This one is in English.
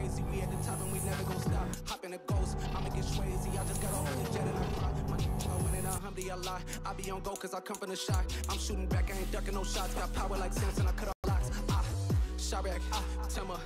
crazy. We at the top and we never gon' stop. Hop in a ghost, I'ma get crazy. I just got off the jet and I cry. My flowing in alhamdulillah. I be on go cause I come from the shot. I'm shooting back, I ain't ducking no shots. Got power like Samson, I cut off locks. Ah, shot back, ah, Tema.